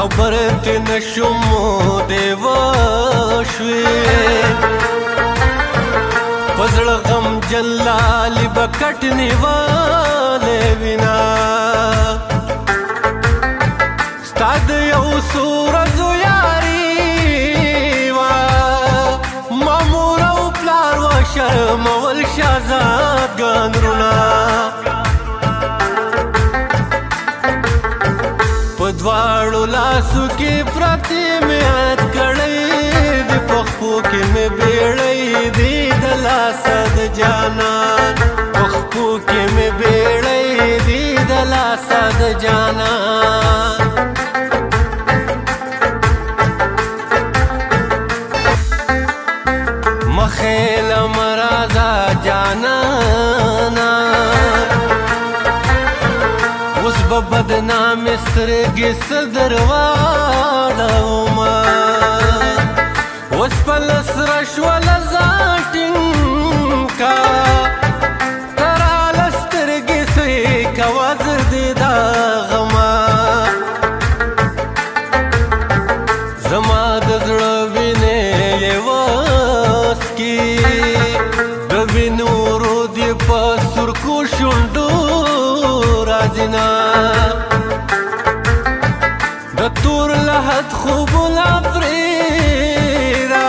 خبره تی نشم دیوا شوی پزړ غم جلال بکټ نیواله وینا ستاد یو سورج یاری وا مامور او پلار و شرم ول شازاد ګاندرونا لاسو کې پرتی میات کړی د پخپو کې مې بیړی دی د لاس د جانان پخپو کې مې بیړی دی د لاس د جانان مخېل مرزا جانانا د نام سترګې صدر واړو ما اوس په لس رشول زاټین کا تر لسترګې سي کوا زر دې دا غما زما د زړه وینې یواس کی د وینورو دې په سر کو شوندو راځي نه تور لحد خوب الافریرا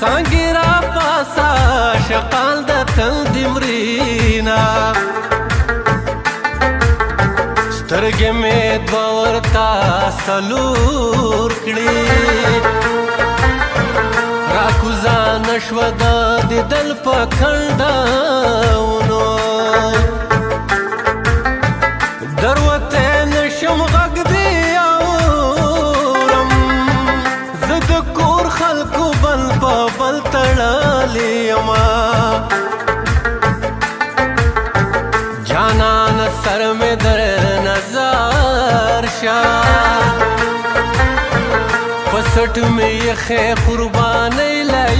سانگیرا پاسا شقال د تل دمرینا سترګې مې دورتا سلور کړې راکوزان شو د دل په کنده کابل تړلې ما جانان سر مې در نظر شا پسټ مې خې قربانې لای